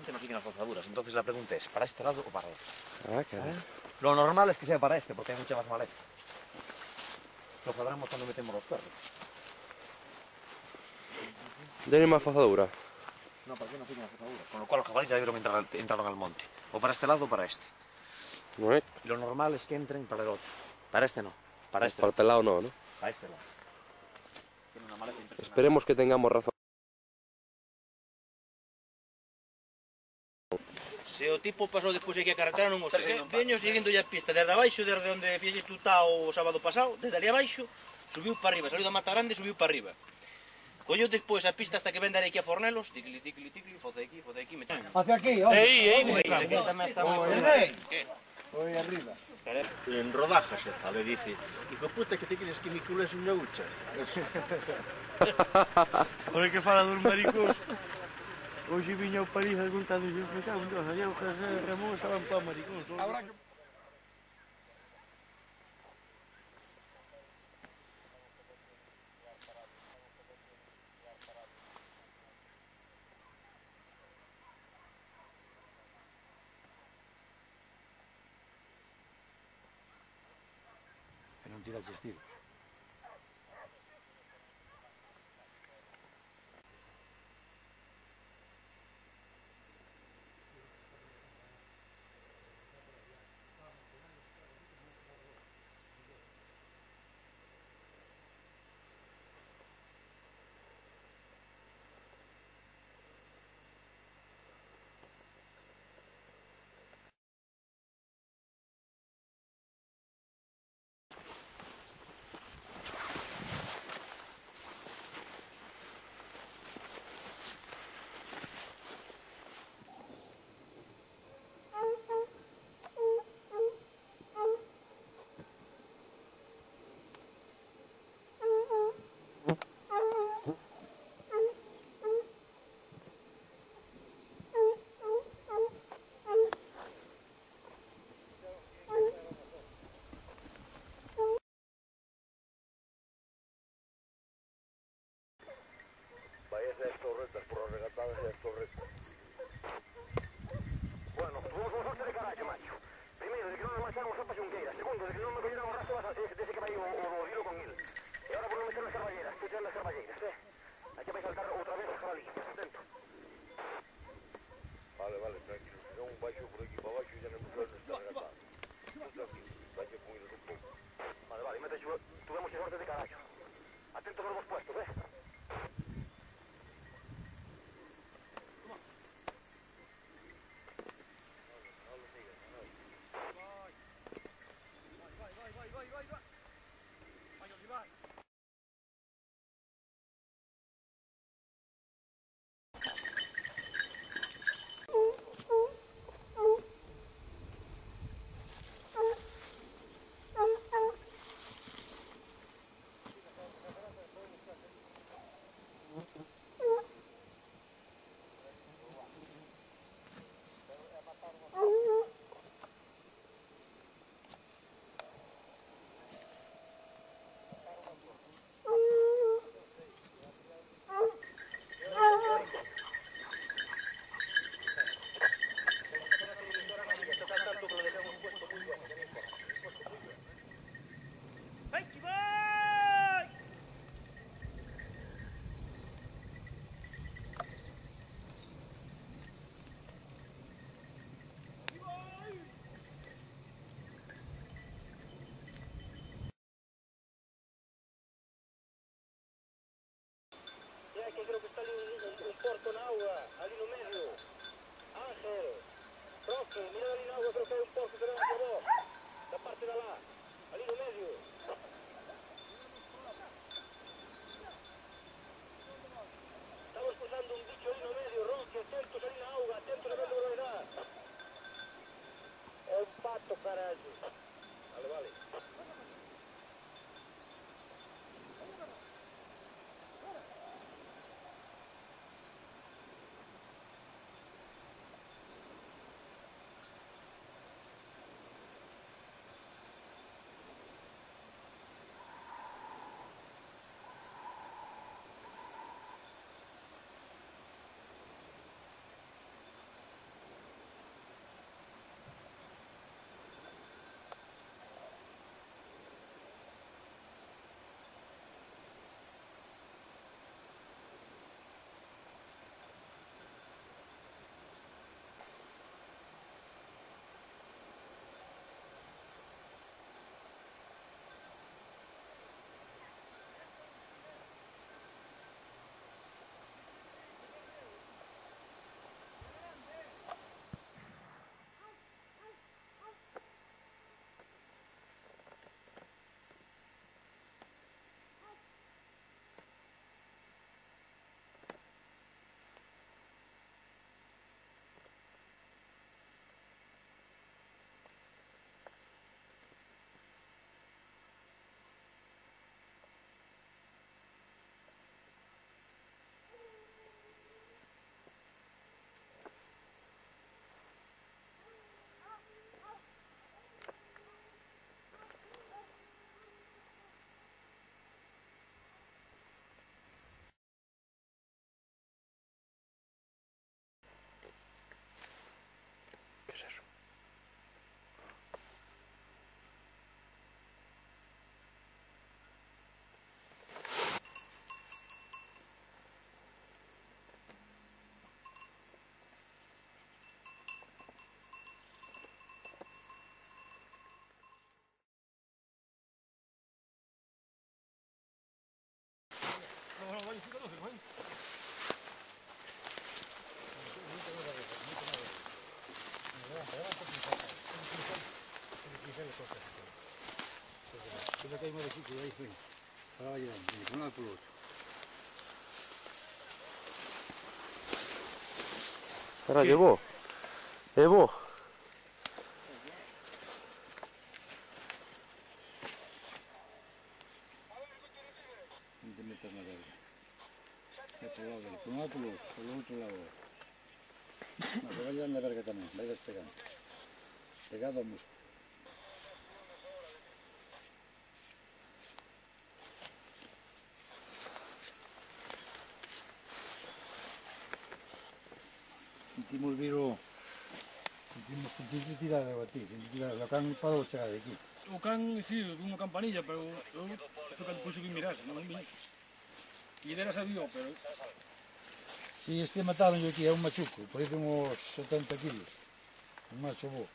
delante no siguen las rozaduras. Entonces la pregunta es, ¿para este lado o para este? Ah. Lo normal es que sea para este, porque hay mucha más maleza. Lo cuadramos cuando metemos los perros. ¿Tiene más fazadura? No, para aquí no siguen las rozaduras. Con lo cual los jabalíes ya debieron entrar entraron al monte. O para este lado o para este. Right. Lo normal es que entren para el otro. Para este no. Para este, Para este lado no, ¿no? para este lado. Tiene una maleza. Esperemos que tengamos razón. se o tipo pasou despois aquí a carretera non o sei. Que veño seguindo a pista desde abaixo, desde onde fixe tú tá o sábado pasado, desde ali abaixo, subiu para arriba, saliu da Mata Grande, subiu para arriba. Colleu despois a pista hasta que vende aquí a Fornelos, ticli, ticli, ticli, foce aquí, foce aquí, metana. Hacia aquí, ó. Aí, aí, aí. Oi, arriba. En rodajas está, le dice, hijo puta que te queres que me es unha hucha. Por que fala dos maricos. Hoje vinha o Paris a perguntar dos meus, mas cá, melhor, Ramon, estavam para o Maricón. Bueno, tuvimos un susto de carallo, macho. Primero, de que no me marcharon sopas yungueiras. Segundo, de que no me cogieron a raso desde que me iba o viro con él. Y ahora por no meter las carballeras, estoy tirando las carballeras, ¿eh? Hay que saltar otra vez a jabalí, atento. Vale, vale, tranquilo. Si no, un bacho por aquí para abajo y ya no me puedo estar. Tranquilo, bacho con el rumbo. Vale, vale, mete, tuvimos suerte de carallo. Atentos a los dos puestos, ¿eh? con agua, hay un suavecito, ahí fue. Por un. Espera, llevo. 물비로 tirar de batir, tirada, o can parou chegar aquí. O can, si, sí, unha campanilla, pero eu foi cando puxo que mirar, non viña. Que dera sabía, pero... Si, sí, este mataron aquí, é un machuco, por parece uns 70 kilos. Un macho bo.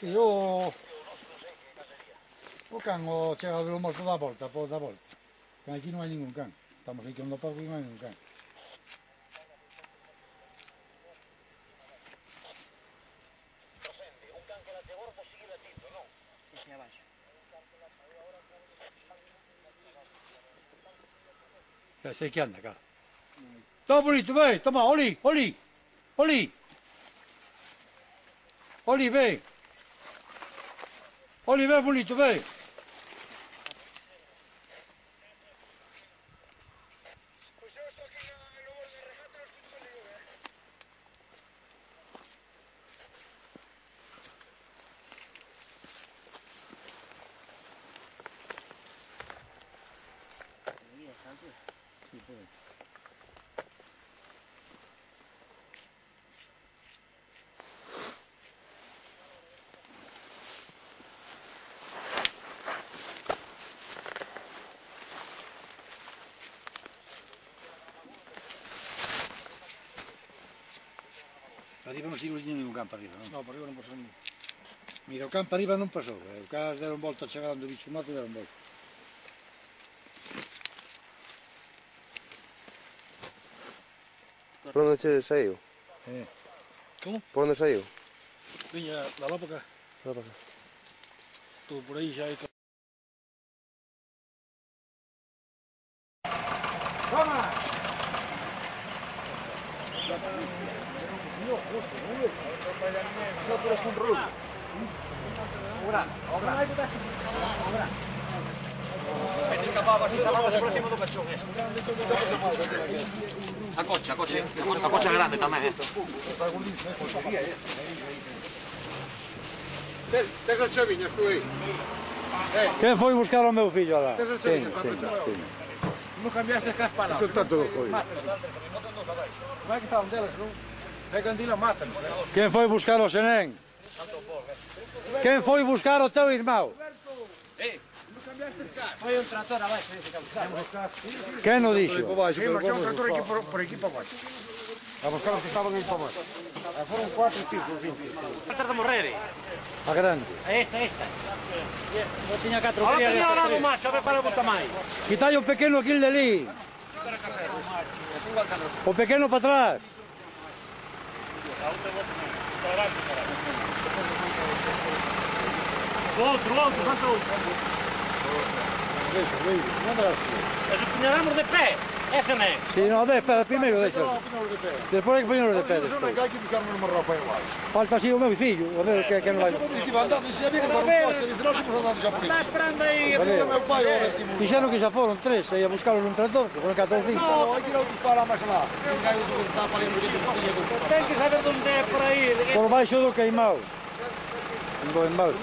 Si, sí, o... O can o chega a ver o morto da volta, pô, da volta. Ici, il n'y a Porque aqui não há nenhum. Estamos aqui onde não pode não há nenhum cão. Já sei que anda, toma, olhe, olhe, olhe. Olhe, vem. Olhe, vem. arriba non si tiene un campo arriba, no? No, per arriba non posso andare. Mira, o campo arriba non passou, eh? o cara dera un volta chegando bicho mato dera un volta. Por onde che saiu? Eh. Como? Por onde saiu? Viña, da lá para cá. Lá para cá. Tudo por aí já é... Tes as choviñas tú aí? Eh. Quen foi buscar o meu fillo alá? Tes as choviñas para Non cambiaste as para Isto está todo jodido. Vai que estaban delas, non? Que candila, matan. Quen foi buscar o Xenén? Quen foi buscar o teu irmão? Foi um trator abaixo. Quem não disse? Sim, mas um trator aqui por, equipa aqui para baixo. A buscar os que estavam aqui para baixo. Ah, foram quatro tipos, vinte. Trator de morrer. A grande. A esta, a esta. Eu tinha quatro Olha, tinha ao lado o macho, para o tamanho. Que o pequeno aquilo dali. O pequeno para trás. Outro, outro, outro. Deixa, deixa, manda Mas o punhalamos de pé, esa non é? Si, no, de pé, primeiro deixa. Despois é que puñamos de pé. Despois non hai que ficarmos numa roupa igual. Falta así o meu fillo, a ver que, que non vai. Estive andando, dixen a que para un coche, dixen, non somos andando xa por aí. Esperando aí. Dixen meu pai, ora estimulado. Dixeron que xa foron tres, aí a buscaron un trator, que foron 14 días. Non, hai que ir a buscar a máis lá. Ten que ir a para ir Ten que saber onde é por aí. Por baixo do queimado. Non en baixo.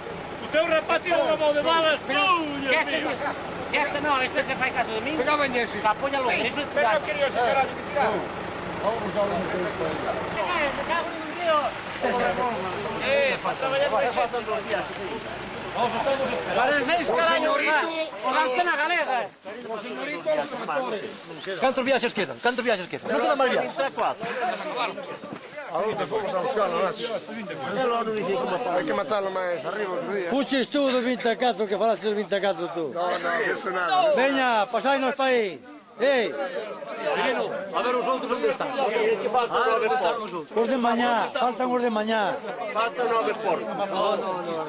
Teu rapaz tira unha mão de balas, pero puña, mío. Que este non, este se fai caso de mí. Pero non veñese. Xa poña. Pero non quería ese carallo que tiraba. Vamos dar un grifo. Se cago en un tío. Eh, faltaba ya para xa todos os días. Pareceis carallo o Gantena Galega. O señorito os los. Cantos viaxes quedan? Cantos viaxes quedan? Non quedan máis viaxes. Cuatro. Aonde fomos a buscar, Nacho? Aquela non dixen como. Hai que matala máis arriba outro día. Fuches tú do 24, que falaste do 24 tú. No, no, eso nada. Veña, pasainos pa aí. Ei! Seguido, a ver os outros onde están. Que falta ah, nove por. Os de mañá, faltan os de mañá. Faltan nove por.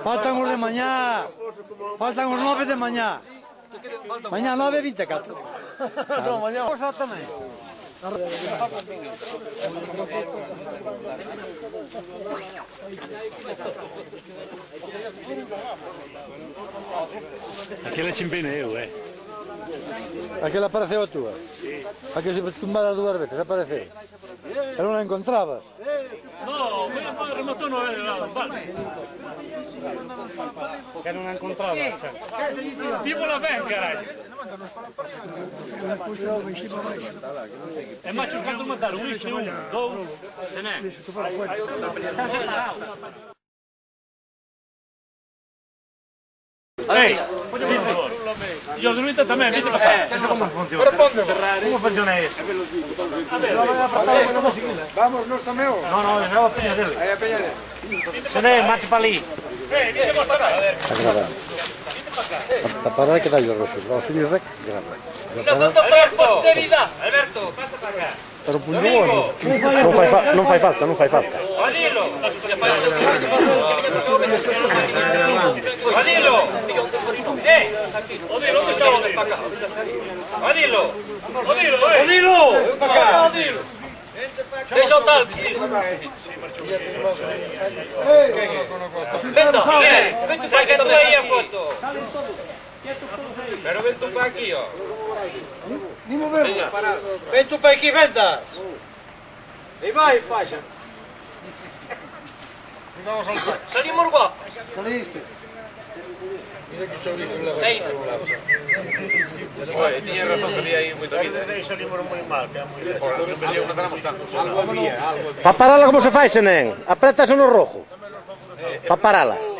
Faltan os de mañá. Faltan os nove de mañá. Mañá nove, 24. Non, mañá. Vos tamén. Aquela chimpina eu, eh? Aquela apareceu a túa? Sí. A que se tumbara dúas veces, apareceu? E non a encontrabas? No, rematou no era, vale che non ha incontrato. Tipo la venga! E eh, ma ci scanto un un, se ne è. Ehi, gli ho dormito da me, vedi passare. Eh, come funziona? Come funziona esto? Vabbè, vamos, no someo. No, no, é a Peñadel. Sene, macho palí. Eh, para acá. Está grabado. La parada que da yo, Rosy. Rosy y Rec, grabado. Posteridad! Alberto, pasa para acá. Pero pues no, non fai, fa non fai falta, non fai falta. Adilo! Adilo! Eh! Odilo, onde está o destaca? Adilo! Eh! Odilo! Odilo! Deixa o talquis. Vento, Vem para vem tu aí a foto. Pero vem tú para aqui, ó. Ni vem Vem tú para aqui, ventas. E vai, faixa. Salimos guapos. Saliste. Mira que. Oye, tiña razón que li hai moita vida. Mal, algo. Pa parala como se fai, senén. Apretas no rojo. Pa parala.